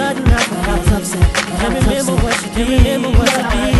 sudden, I upset. I remember what you did. Remember what I did.